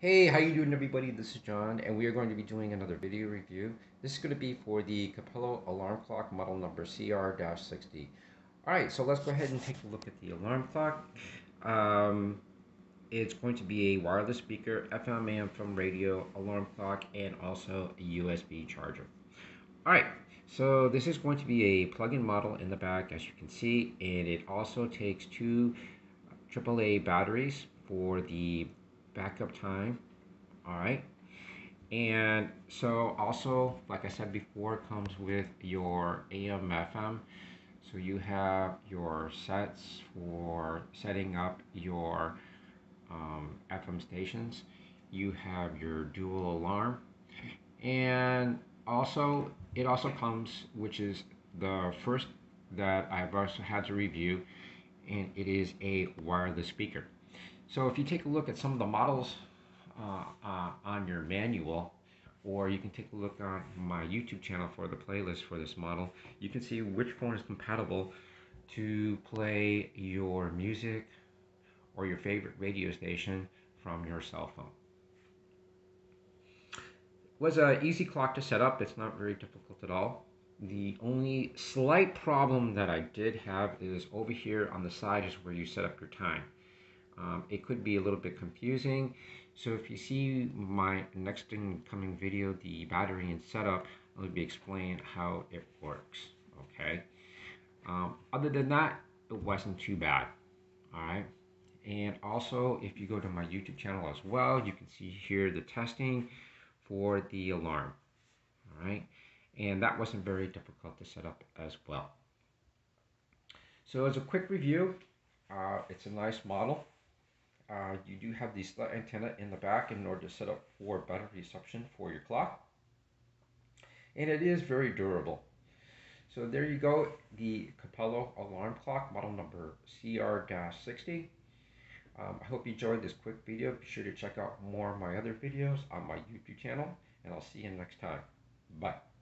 Hey, how you doing everybody? This is John and we are going to be doing another video review. This is going to be for the Capello alarm clock model number CR-60. Alright, so let's go ahead and take a look at the alarm clock. Um, it's going to be a wireless speaker, FM AM from radio, alarm clock, and also a USB charger. Alright, so this is going to be a plug-in model in the back as you can see and it also takes two AAA batteries for the backup time. All right. And so also, like I said before, comes with your AM FM. So you have your sets for setting up your um, FM stations. You have your dual alarm. And also, it also comes, which is the first that I've also had to review, and it is a wireless speaker. So if you take a look at some of the models uh, uh, on your manual, or you can take a look on my YouTube channel for the playlist for this model, you can see which phone is compatible to play your music or your favorite radio station from your cell phone. It was an easy clock to set up. It's not very difficult at all. The only slight problem that I did have is over here on the side is where you set up your time. Um, it could be a little bit confusing. So if you see my next incoming video, the battery and setup, I'll be explaining how it works, okay? Um, other than that, it wasn't too bad, all right? And also, if you go to my YouTube channel as well, you can see here the testing for the alarm, all right? And that wasn't very difficult to set up as well. So as a quick review, uh, it's a nice model. Uh, you do have the antenna in the back in order to set up for better reception for your clock. And it is very durable. So there you go, the Capello alarm clock, model number CR-60. Um, I hope you enjoyed this quick video. Be sure to check out more of my other videos on my YouTube channel, and I'll see you next time. Bye.